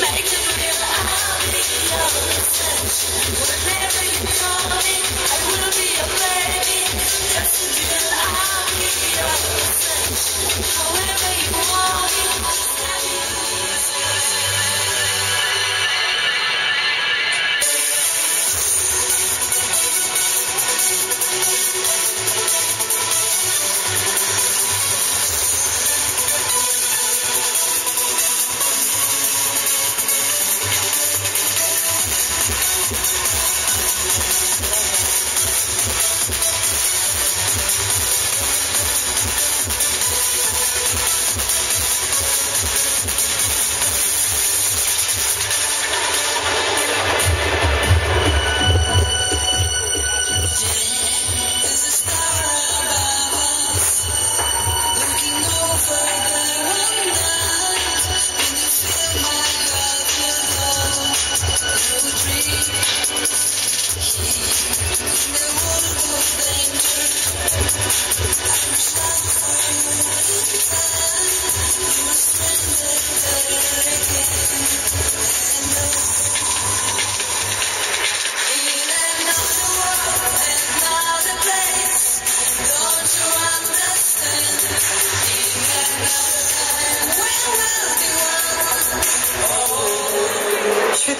Make it real. I'll be your attention.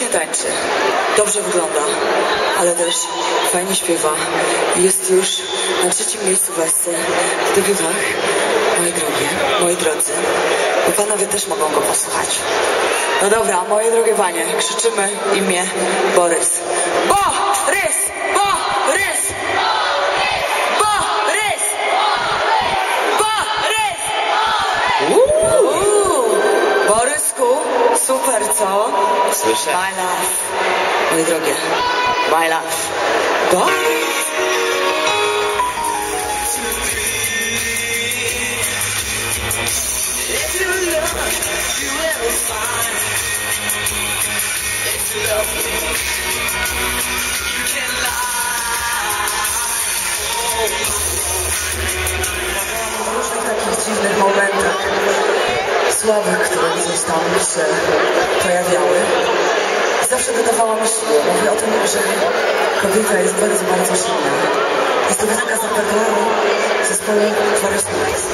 Świetnie tańczy, dobrze wygląda, ale też fajnie śpiewa. Jest już na trzecim miejscu w Esce w debiutach. Moje drogie, moi drodzy, bo panowie też mogą go posłuchać. No dobra, moje drogie panie, krzyczymy imię. Borys! Borys! Słyszę. My love. Moje drogie, my love. Borys! w różnych takich dziwnych momentach słabych, które gdzieś tam się pojawiały. Zawsze dodawała mi siły. Mówię o tym, że kobieta jest bardzo, bardzo silna. Jest to piosenka z repertuaru zespołu Forest Nights.